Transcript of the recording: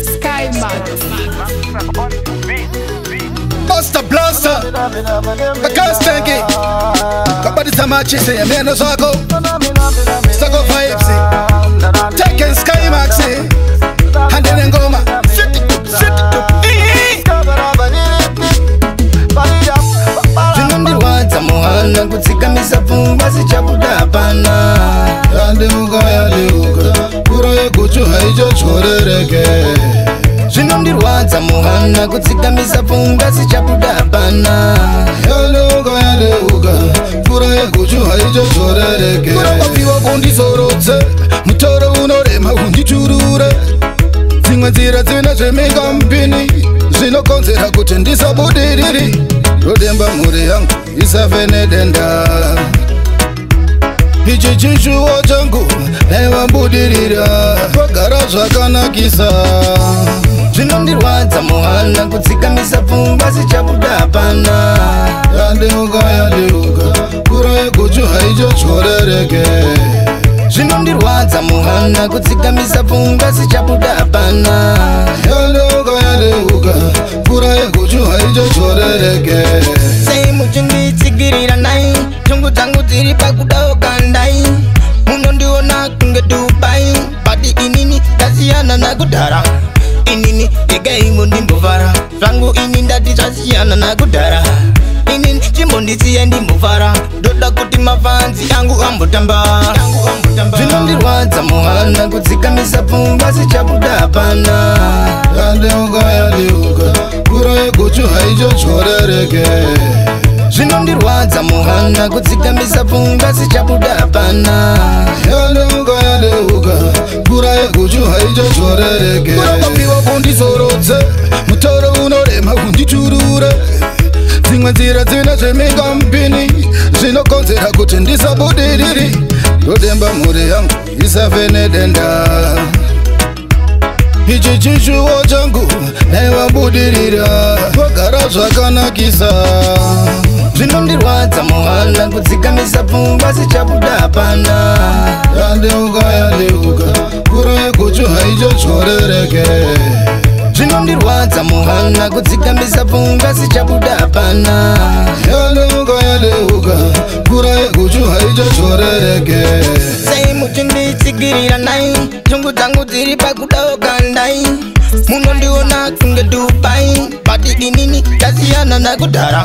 Sky Mag. Buster Blaster. I can't stand it. Come on, this time I chase it. Man, I saw go. Stuck up for Ipsy. Taking Sky Mag, see. Eh? And then go, man. kutsikamisa pfungwa zic icho haicho chorereke zvinondirwadza muhana kutsikamisa pfunga sichabuda pana yaleuka yaleuka pfura yekucho haicho chorereke kurakapiwa kundisorodze mutoro unorema kundichurure dzimwe nzira dzina zvemikambini zvinokonzera kuti ndisabudiriri rodemba mhuri yangu isave nedenda ichi chishuwo changu naivambudirira kwagara zvakanakisa zvinondirwadza muhana kutsikamisa pfungwa sichabuda pana yandeuka yandeuka kurai kuti haichotyorereke zvinondirwadza muhana kutsikamisa pfungwa sichabuda pana yandeuka yandeuka kurai kuti haichotyorereke sei muchindiitsigirira na shungu dzangu dziri pakudaoka ndai munondiona kunge dubai badi inini ndasiyana nakudhara inini ega imo ndimbovara zvangu ini ndati zvasiyana nakudhara inini chimbondisiye ndimbovara ndoda kuti mafanzi angu ambotamba zvinondirwadza muhana kudzikamisa pfungwa sichabuda hapana adeuka adeuka kuroyegochu haichochore muhana kudzigamisa pfungwa sichabuda hapana yandeuka yandeuka kura yekuchu haichazorereke kurakambiwa kundizorodze mutoro unorema kundichurure dzimwe nzira dzina zveminga mupini zvinokonzera kuti ndisabudiriri ndodemba mhuri yangu isave nedenda ichi chishuwo changu naivabudirira vagara zvakanakisa zvinondirwadza muhana kudzikamisa pfungwa sichabuda pana yandeuka yandeuka kuru yekuchu haichochorereke zvinondirwadza muhana kudzikamisa pfungwa sichabuda pana yandeuka yandeuka kuru yekuchu haichochorereke sei muchinditsigirira nai shungu dzangu dziri pakudaoka ndai munondiona kunge dubai badidinini dasiyana nakudhara